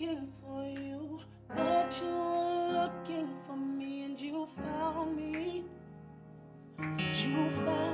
looking for you. but you were looking for me and you found me. Said you found